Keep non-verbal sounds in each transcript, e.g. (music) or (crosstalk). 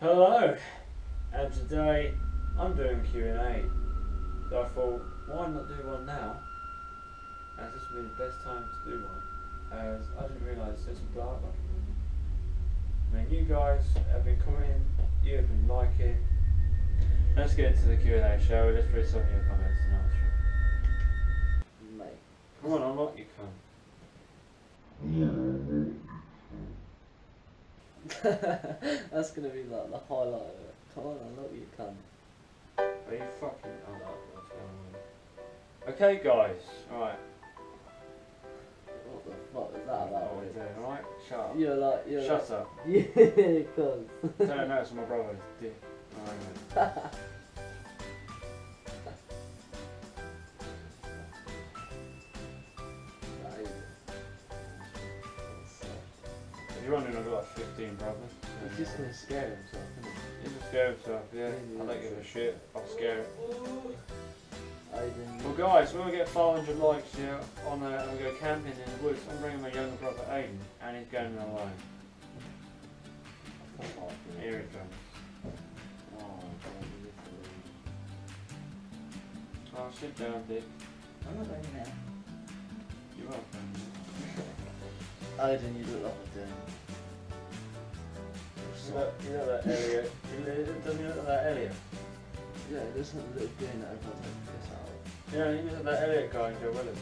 Hello, and today I'm doing Q and A. So I thought, why not do one now? As this would be the best time to do one, as I didn't realise there's a blog button. I mean, you guys have been commenting, you have been liking. Let's get into the Q and A, shall we? Let's read some of your comments and answer. Mate. Come on, unlock your cunt. (laughs) That's gonna be like the highlight of it. Come on, I love you, cunt. Are you fucking? Oh no, what's going on? Okay, guys. All right. What the fuck is that What about? Oh, we're doing, all right? Shut up. You're like, you're Shut up. (laughs) yeah, cuz. Her no, it's my brother's dick. (laughs) Alright, you're wondering, I've like 15 brothers. He's just gonna scare himself, isn't He's just scare himself, yeah. I don't give a shit. I'll scare him. Well, guys, when we get 500 likes here on uh, and we go camping in the woods, I'm bringing my younger brother Aiden, and he's going alone. Here he comes. Oh, Oh, sit down, Dick. I'm not going there. You're welcome. (laughs) Aiden, you look like a doing. You know, you know that Elliot? Doesn't he look like that Elliot? Yeah, there's a little doing that everyone takes the piss out of. Yeah, you know that Elliot guy in Joe Weller's.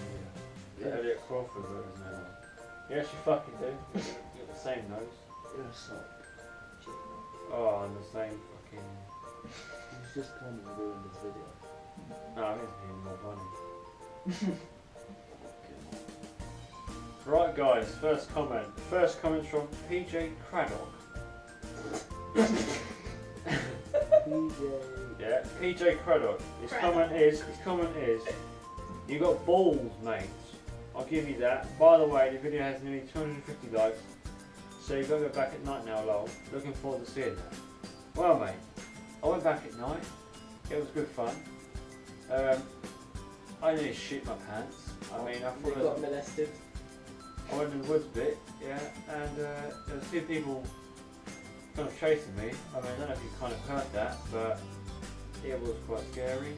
Yeah. Yeah. Elliot Crawford, whatever his name was. You actually fucking do. You got the same nose. You're a sock. Oh, and the same fucking. He's just come and ruined this video. No, he's being more funny. (laughs) Right, guys, first comment. First comment's from PJ Craddock. PJ. Yeah, PJ Craddock. His comment is, his comment is, you got balls, mate. I'll give you that. By the way, the video has nearly 250 likes, so you've got to go back at night now, lol. Looking forward to seeing that. Well, mate, I went back at night. It was good fun. Um, I nearly shit my pants. I mean, I You thought it got molested. I went in the woods a bit, yeah, and uh, there was two people kind of chasing me. I mean, I don't know if you kind of heard that, but it was quite scary.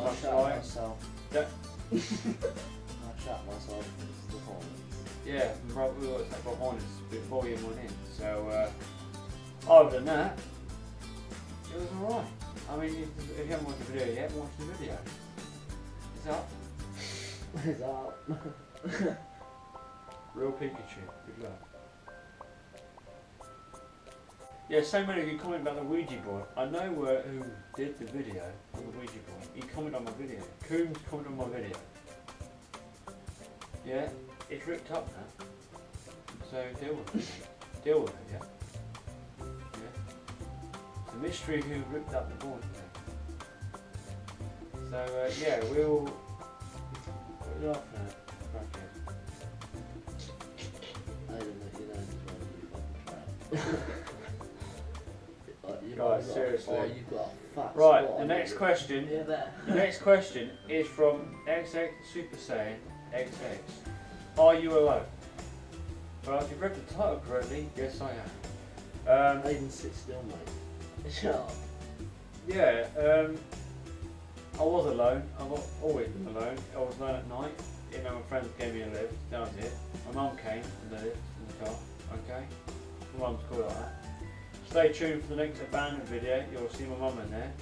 I shot like- myself. Yeah. (laughs) I shot myself the horns. Yeah, always have got hornets before we even went in. So, uh, other than that, it was alright. I mean, if, you haven't watched the video yet, watch the video. It's up. (laughs) Is out. (laughs) Real Pikachu. Good luck. Yeah, so many of you comment about the Ouija board. I know uh, who did the video on the Ouija board. He commented on my video. Koomz commented on my video. Yeah, it's ripped up now. So deal with it. (laughs) deal with it, yeah? Yeah. It's a mystery who ripped up the board. Yeah. So uh, yeah, we'll. What are you laughing you. Guys, seriously. Oh, you've got a fat Right, spot the on next question. Yeah, there. The next question is from XX Super Saiyan XX. Are you alone? Well, if you've read the title correctly, yes I am. Um, Aiden, sit still, mate. (laughs) Shut up. yeah, um, I was alone. I've always been alone. I was alone at night. You know, my friends gave me a lift. That was it. My mum came the lift in the car. Okay, mum's cool like that. Stay tuned for the next abandoned video. You'll see my mum in there.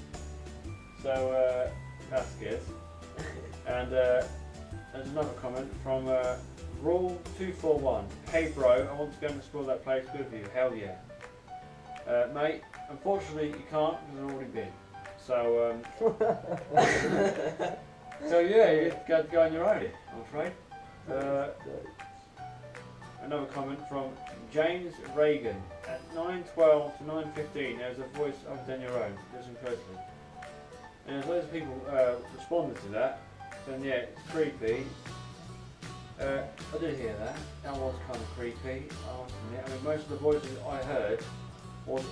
So uh, that's good. (laughs) And uh, there's another comment from uh, Rule241. Hey bro, I want to go and explore that place with you. Hell yeah. Uh, mate, unfortunately you can't because I've already been. So, um, (laughs) (laughs) so yeah, you have got to go on your own, I'm afraid. Uh, another comment from James Reagan. At 9.12 to 9.15 there's a voice of on your own. Listen closely. And there's loads of people uh, responded to that. Saying yeah, it's creepy. Uh, I did hear that. That was kind of creepy. I mean, most of the voices I heard was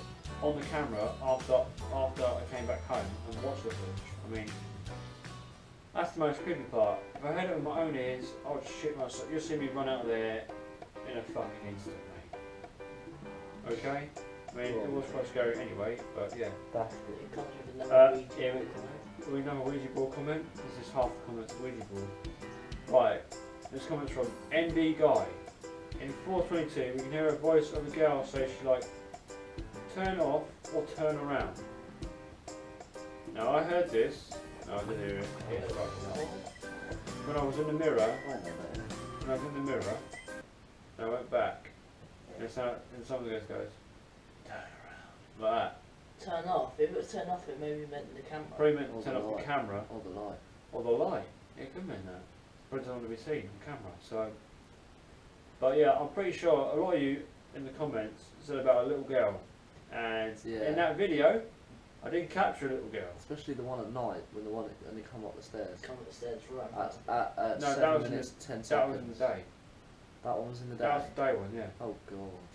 on the camera after after I came back home and watched the footage. I mean, that's the most creepy part. If I heard it with my own ears, I would shit myself. You'll see me run out of there in a fucking instant, mate. Okay? I mean, it was quite scary anyway, but yeah. That's It comes with Uh, yeah, we- right? We know a Ouija board comment. This is half the comments of Ouija board. Right. This comment's from NB Guy. In 422, we can hear a voice of a girl say she like turn off or turn around. Now I heard this. No, I didn't hear it. It's fucking up. When I was in the mirror, I know that. when I was in the mirror, and I went back, and, it sound, and something just goes turn around like that. Turn off. If it was turn off, it maybe meant the camera. Probably meant Or turn the off the light. camera. Or the light. or the light. It could mean that. But it doesn't want to be seen on camera. So, but yeah, I'm pretty sure a lot of you in the comments said about a little girl, and Yeah. in that video, I did capture a little girl. Especially the one at night when the one that only come up the stairs. Come upstairs, run. At, at, at No, that seven was in minutes, the- ten That seconds. was in the day. That one was in the day. That was the day one, yeah. Oh god.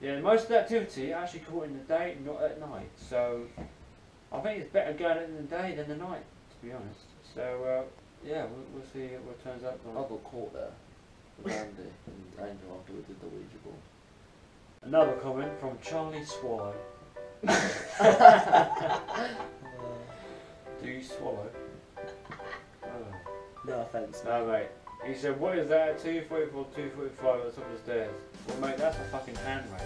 Yeah, most of the activity actually caught in the day, not at night. So, I think it's better going in the day than the night, to be honest. So, uh, yeah, we'll, we'll see what it turns out. I got caught there (laughs) with Andy and Angel after we did the Ouija board. Another comment from Charlie Swallow. (laughs) Do you swallow? Oh. no offence. No, mate. He said, what is that? 244, 245 at the top of the stairs. Well, mate, that's a fucking handrail.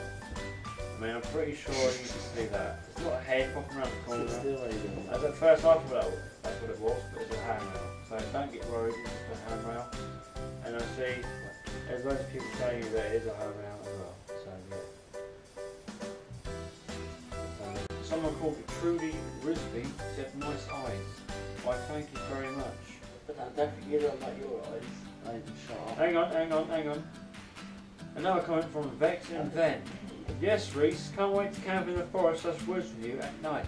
I mean, I'm pretty sure you can see that. It's not a head popping around the corner. As at first I thought that that's what it was, but it's a handrail. So don't get worried, it's just a handrail. And I see there's loads of people telling you that it is a handrail as well. So, yeah. So, someone called Trudy Risby said, nice eyes. Why, thank you very much. But I don't think you don't like your eyes. Aidan, shut up. Hang on, hang on, hang on. Another comment from Vex and Ven. Yes, Rhys, can't wait to camp in the forest slash woods with you at night.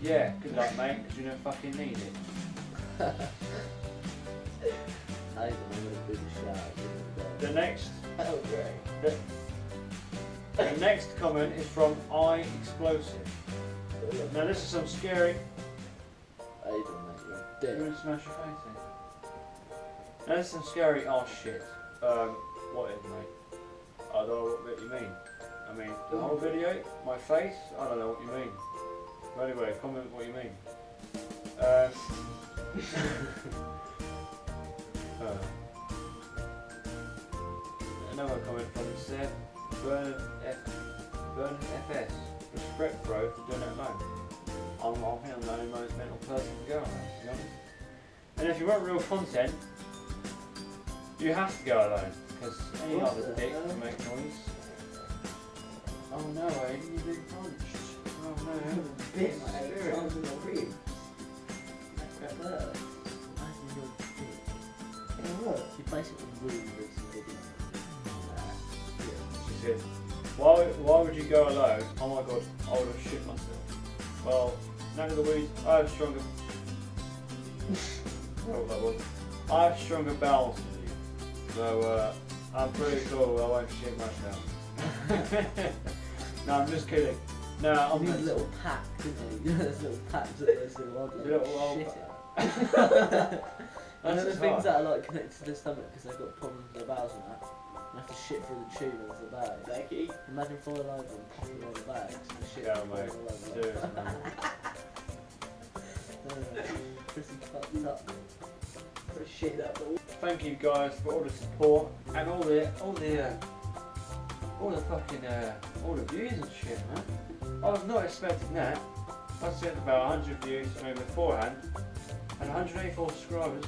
Yeah, good luck, mate, because you don't fucking need it. (laughs) I'm gonna big shout out to The next, (laughs) Oh, great. the next comment is from I Explosive. Now this is some scary. Aidan, mate, you're You dead. want to smash your face in? This some scary ass shit. Um, what is, mate? I don't know what you mean. I mean, the whole video, my face, I don't know what you mean. But anyway, comment what you mean. Um, (laughs) uh, another comment from Seb Bernard F. Bernard FS. Respect, bro, for doing it alone. I'm, I think I'm the only most mental person to go around, to be honest. And if you want real content, you have to go alone, because any What other the dick uh, hell? will make noise. Oh no, I you've been punched. Oh no. (laughs) Bit my Spirit. head sounds in the rib. Like that. Yeah, what? You basically ruined this video. She said, why, why would you go alone? Oh my god, I would have shit myself. Well, none of the weeds, I have stronger... well, that was. (laughs) I have stronger bowels than you. So, uh, I'm pretty cool, I won't shit myself. (laughs) no, I'm just kidding. No, I I'm need a little pack, didn't he? (laughs) Those little packs that (laughs) those little ones. Little old shit. And That's then the things hard. that are like connected to the stomach because they've got problems with their bowels and that. You have to shit through the tube into the bag. Becky. Imagine falling over and popping all the bags. The shit Yeah, mate. all over. Serious, man. Pretty fucked up. Put shit up the. Thank you guys for all the support and all the all the uh, all the fucking uh, all the views and shit, man. I was not expecting that. I said about 100 views, I mean beforehand, and 184 subscribers.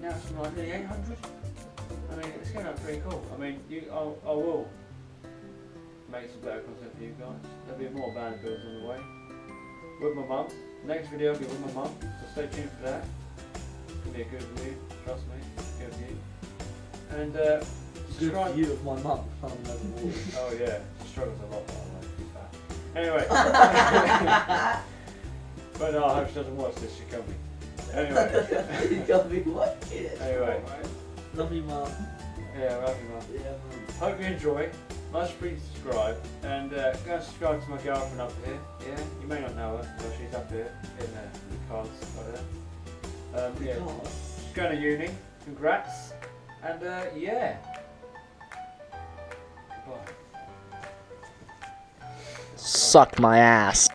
Now it's like nearly 800. I mean, it's going up pretty cool. I mean, you, I, I will make some better content for you guys. There'll be more band builds on the way. With my mum. Next video will be with my mum, so stay tuned for that. It's gonna be a good view, trust me. And uh, Good subscribe. view of my mum climbing over the wall. (laughs) Oh yeah, she struggles a lot by the way. she's fat. Anyway. (laughs) (laughs) but no, I hope she doesn't watch this, she killed me. Anyway. you gotta be watching it. Anyway. Love you, mum. Yeah, love you mum. Yeah, mum. Hope you enjoy. Much please subscribe and uh, go and subscribe to my girlfriend up here. Yeah, you may not know her, but she's up here in uh, the cards right there. Um, yeah, she's going to uni. Congrats. And uh, yeah. Suck my ass.